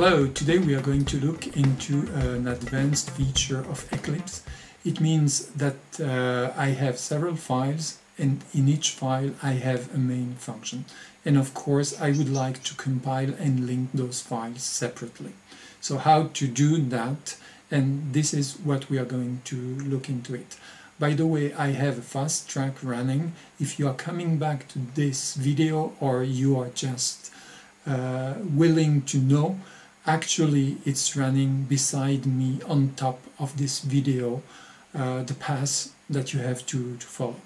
Hello, today we are going to look into an advanced feature of Eclipse. It means that uh, I have several files and in each file I have a main function. And of course I would like to compile and link those files separately. So how to do that and this is what we are going to look into it. By the way, I have a fast track running. If you are coming back to this video or you are just uh, willing to know, actually it's running beside me on top of this video, uh, the path that you have to, to follow.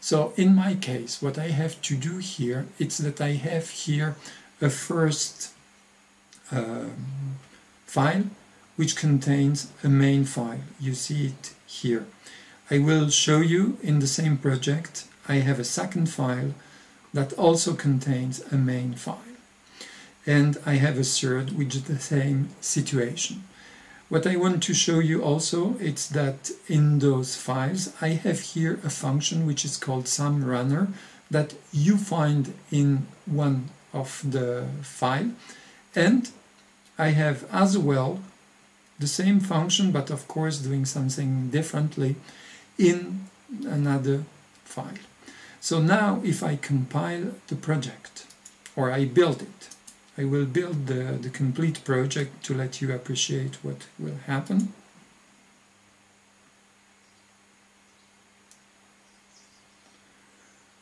So in my case, what I have to do here, it's that I have here a first um, file which contains a main file. You see it here. I will show you in the same project I have a second file that also contains a main file. And I have a third which is the same situation. What I want to show you also is that in those files I have here a function which is called SumRunner that you find in one of the file and I have as well the same function but of course doing something differently in another file. So now if I compile the project or I build it, I will build the, the complete project to let you appreciate what will happen.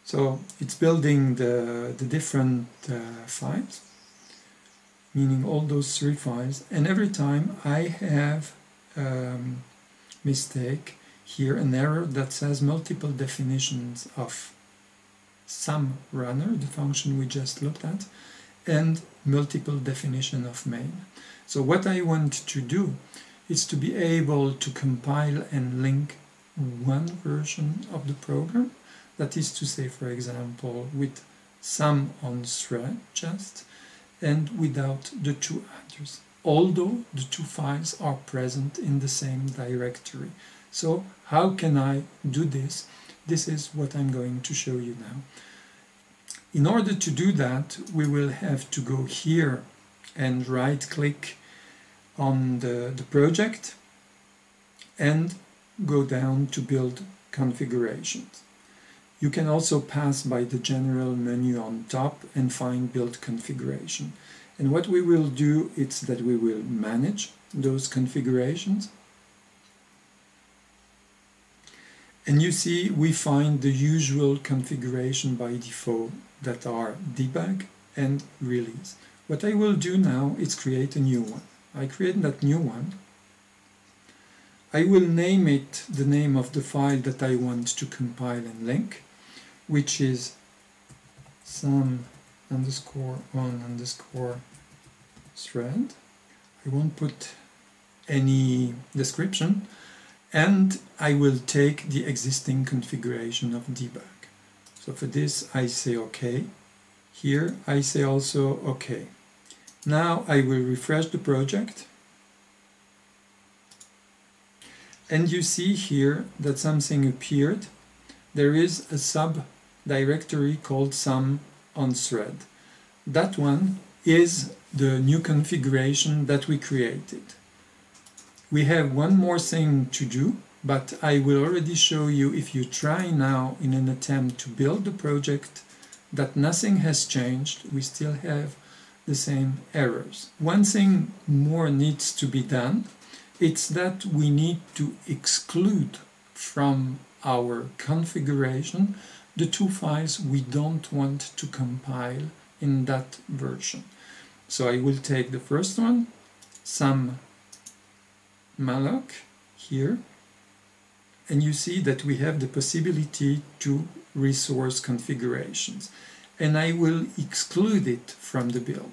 So it's building the, the different uh, files meaning all those three files and every time I have um, mistake here an error that says multiple definitions of some runner the function we just looked at and multiple definition of main so what I want to do is to be able to compile and link one version of the program that is to say for example with some on thread just and without the two address, although the two files are present in the same directory. So how can I do this? This is what I'm going to show you now. In order to do that, we will have to go here and right click on the, the project and go down to build configurations. You can also pass by the general menu on top and find build configuration. And what we will do is that we will manage those configurations. And you see we find the usual configuration by default that are debug and release. What I will do now is create a new one. I create that new one I will name it the name of the file that I want to compile and link which is some underscore on underscore thread. I won't put any description and I will take the existing configuration of debug. So for this I say OK. Here I say also OK. Now I will refresh the project and you see here that something appeared. There is a sub directory called sum on thread. That one is the new configuration that we created. We have one more thing to do, but I will already show you if you try now in an attempt to build the project that nothing has changed, we still have the same errors. One thing more needs to be done, it's that we need to exclude from our configuration the two files we don't want to compile in that version. So I will take the first one, some malloc here, and you see that we have the possibility to resource configurations. And I will exclude it from the build.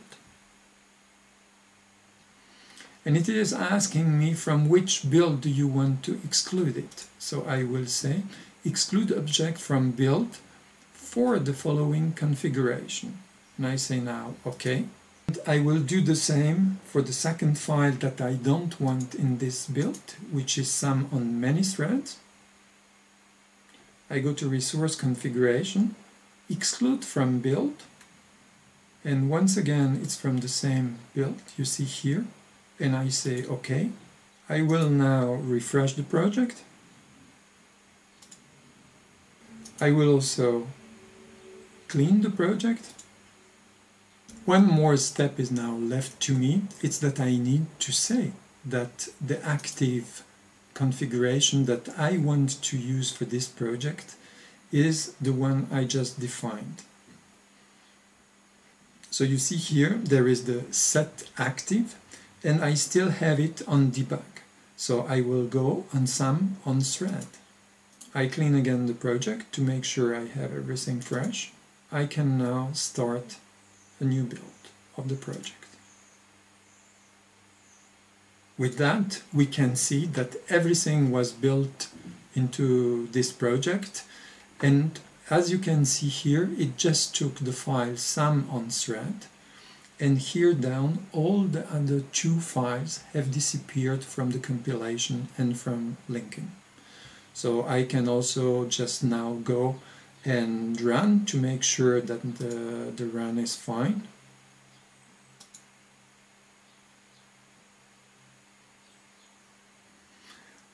And it is asking me from which build do you want to exclude it. So I will say exclude object from build for the following configuration. And I say now OK. And I will do the same for the second file that I don't want in this build, which is sum on many threads. I go to resource configuration, exclude from build, and once again it's from the same build you see here and I say OK I will now refresh the project. I will also clean the project. One more step is now left to me. It's that I need to say that the active configuration that I want to use for this project is the one I just defined. So you see here there is the set active and I still have it on debug. So I will go on some on thread. I clean again the project to make sure I have everything fresh. I can now start a new build of the project. With that, we can see that everything was built into this project and as you can see here, it just took the file some on thread and here down all the other two files have disappeared from the compilation and from linking. So I can also just now go and run to make sure that the, the run is fine.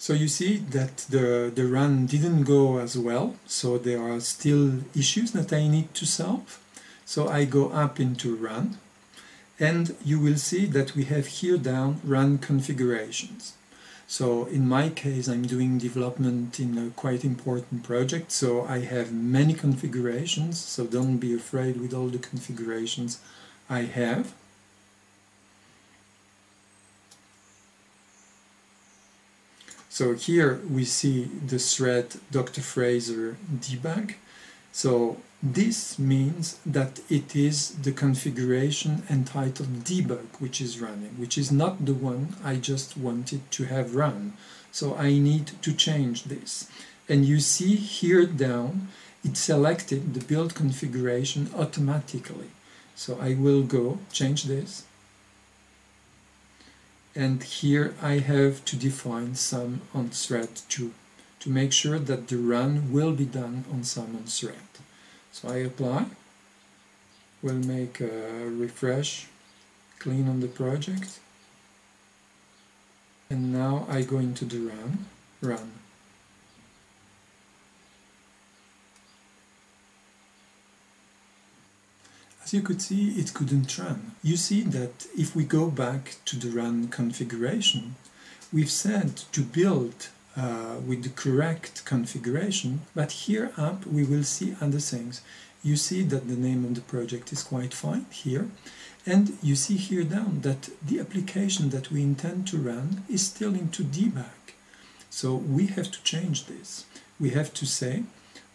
So you see that the, the run didn't go as well, so there are still issues that I need to solve. So I go up into run, and you will see that we have here down run configurations. So in my case, I'm doing development in a quite important project, so I have many configurations, so don't be afraid with all the configurations I have. So here we see the thread Dr. Fraser debug. So this means that it is the configuration entitled debug which is running, which is not the one I just wanted to have run. So I need to change this. And you see here down, it selected the build configuration automatically. So I will go change this. And here I have to define some on thread 2 to make sure that the run will be done on some on thread. So I apply, we'll make a refresh, clean on the project, and now I go into the run, run. You could see, it couldn't run. You see that if we go back to the run configuration, we've said to build uh, with the correct configuration, but here up we will see other things. You see that the name of the project is quite fine here, and you see here down that the application that we intend to run is still into debug. So we have to change this. We have to say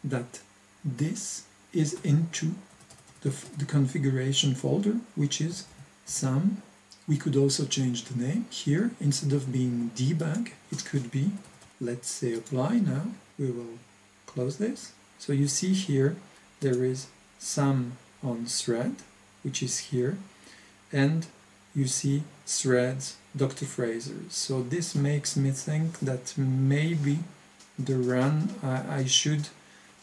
that this is into the, the configuration folder, which is some. We could also change the name here. Instead of being debug, it could be let's say apply now we will close this so you see here there is some on thread which is here and you see threads Dr. Fraser so this makes me think that maybe the run uh, I should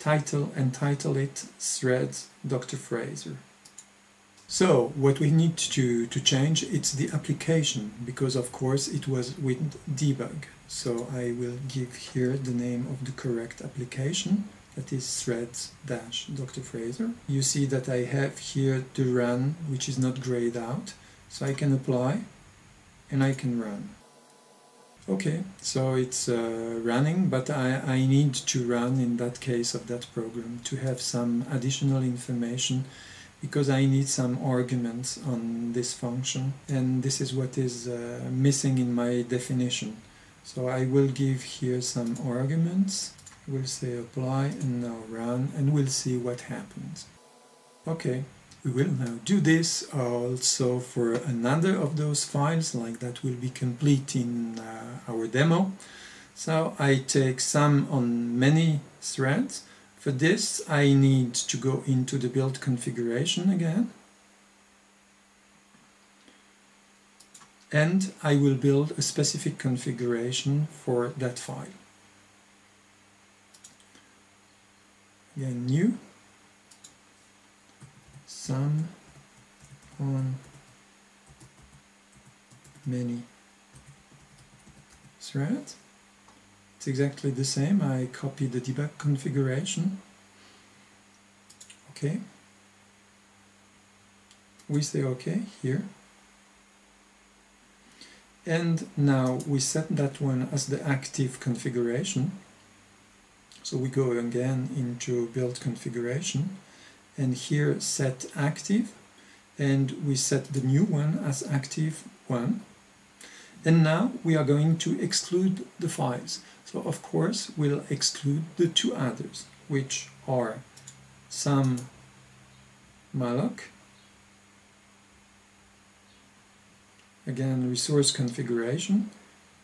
title and title it threads Dr. Fraser so what we need to, to change it's the application because of course it was with debug. So I will give here the name of the correct application that is threads dash Dr. Fraser. You see that I have here the run which is not grayed out so I can apply and I can run. Okay, so it's uh, running, but I, I need to run in that case of that program to have some additional information because I need some arguments on this function and this is what is uh, missing in my definition. So I will give here some arguments, we'll say apply and now run and we'll see what happens. Okay, we will now do this also for another of those files like that will be complete in uh, our demo. So I take some on many threads for this I need to go into the build configuration again and I will build a specific configuration for that file. Again new some on many threads. It's exactly the same. I copy the debug configuration. Okay. We say OK here. And now we set that one as the active configuration. So we go again into build configuration and here set active and we set the new one as active one. And now we are going to exclude the files. So of course we'll exclude the two others which are some malloc again resource configuration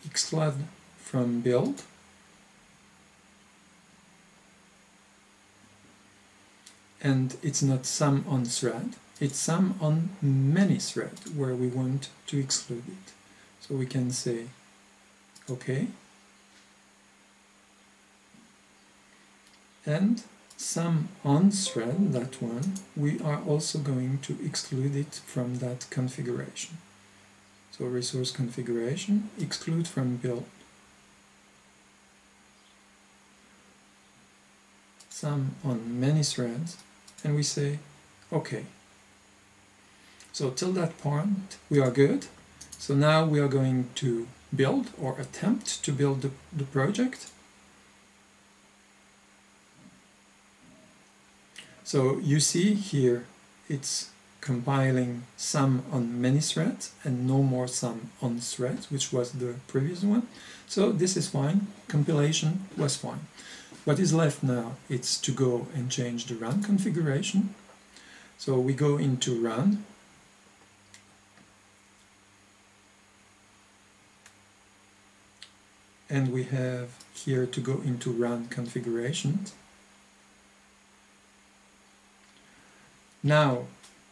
exclude from build and it's not some on thread, it's some on many thread where we want to exclude it. So we can say OK and some on thread, that one, we are also going to exclude it from that configuration. So resource configuration, exclude from build. Some on many threads, and we say OK. So till that point we are good. So now we are going to build or attempt to build the, the project. So you see here it's compiling some on many threads and no more some on threads, which was the previous one. So this is fine, compilation was fine. What is left now is to go and change the run configuration. So we go into run. And we have here to go into run configurations. Now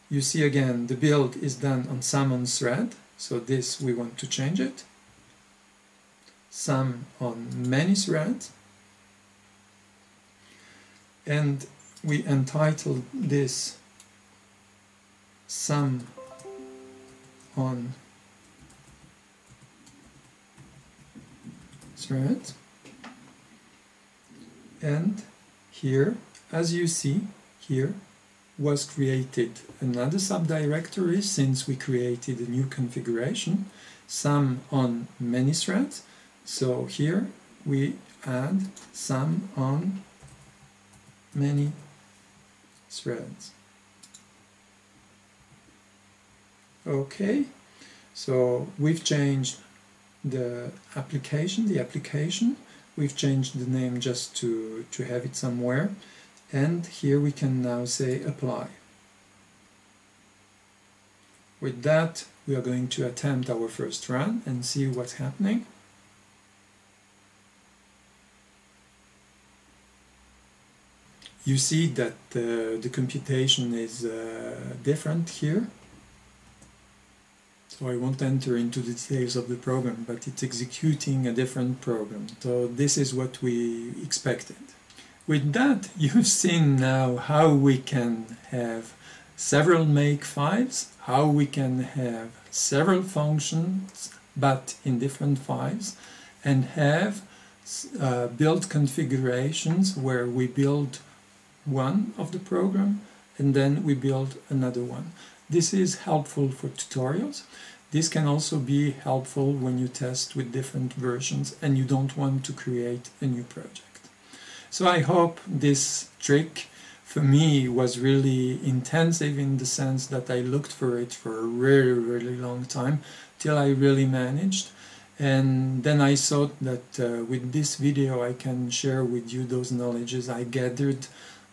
you see again the build is done on some on thread so this we want to change it some on many threads and we entitled this sum on. Thread and here as you see here was created another subdirectory since we created a new configuration sum on many threads. So here we add sum on many threads. Okay, so we've changed the application, the application, we've changed the name just to, to have it somewhere, and here we can now say apply. With that, we are going to attempt our first run and see what's happening. You see that uh, the computation is uh, different here. So I won't enter into the details of the program, but it's executing a different program. So this is what we expected. With that, you've seen now how we can have several make files, how we can have several functions, but in different files, and have uh, build configurations where we build one of the program and then we build another one. This is helpful for tutorials. This can also be helpful when you test with different versions and you don't want to create a new project. So I hope this trick for me was really intensive in the sense that I looked for it for a really, really long time till I really managed. And then I thought that uh, with this video I can share with you those knowledges I gathered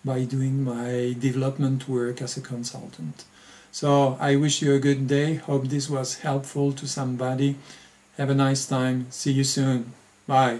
by doing my development work as a consultant. So I wish you a good day. Hope this was helpful to somebody. Have a nice time. See you soon. Bye.